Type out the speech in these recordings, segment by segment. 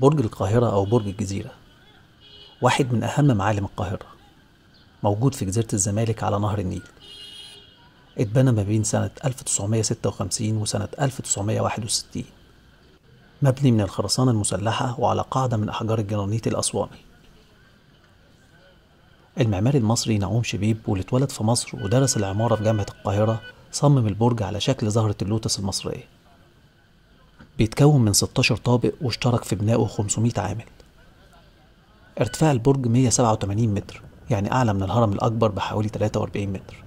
برج القاهرة أو برج الجزيرة. واحد من أهم معالم القاهرة موجود في جزيرة الزمالك على نهر النيل. اتبنى ما بين سنة 1956 وسنة 1961 مبني من الخرسانة المسلحة وعلى قاعدة من أحجار الجرانيت الأسواني. المعماري المصري نعوم شبيب واللي اتولد في مصر ودرس العمارة في جامعة القاهرة صمم البرج على شكل زهرة اللوتس المصرية. بيتكون من 16 طابق واشترك في بنائه 500 عامل. ارتفاع البرج 187 متر يعني أعلى من الهرم الأكبر بحوالي 43 متر.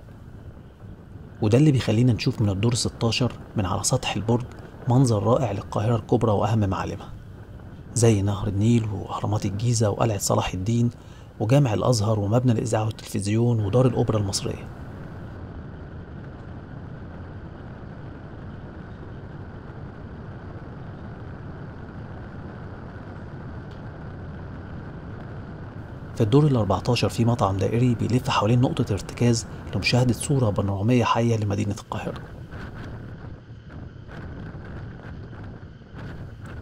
وده اللي بيخلينا نشوف من الدور 16 من على سطح البرج منظر رائع للقاهرة الكبرى وأهم معالمها زي نهر النيل وأهرامات الجيزة وقلعة صلاح الدين وجامع الأزهر ومبنى الإذاعة والتلفزيون ودار الأوبرا المصرية. في الدور ال 14 في مطعم دائري بيلف حوالين نقطة ارتكاز لمشاهدة صورة بانورامية حية لمدينة القاهرة.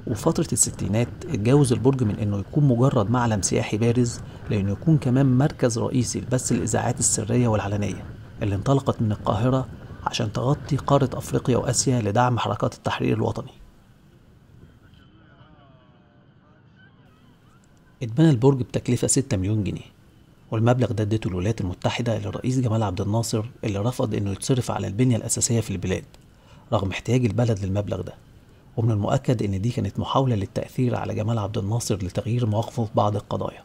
وفترة الستينات اتجاوز البرج من إنه يكون مجرد معلم سياحي بارز لإنه يكون كمان مركز رئيسي لبث الإذاعات السرية والعلنية اللي انطلقت من القاهرة عشان تغطي قارة أفريقيا وآسيا لدعم حركات التحرير الوطني. اتبنى البرج بتكلفة 6 مليون جنيه والمبلغ ده ادته الولايات المتحدة للرئيس جمال عبد الناصر اللي رفض إنه يتصرف على البنية الأساسية في البلاد رغم احتياج البلد للمبلغ ده ومن المؤكد إن دي كانت محاولة للتأثير على جمال عبد الناصر لتغيير مواقفه في بعض القضايا.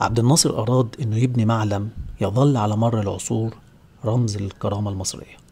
عبد الناصر أراد إنه يبني معلم يظل على مر العصور رمز للكرامة المصرية.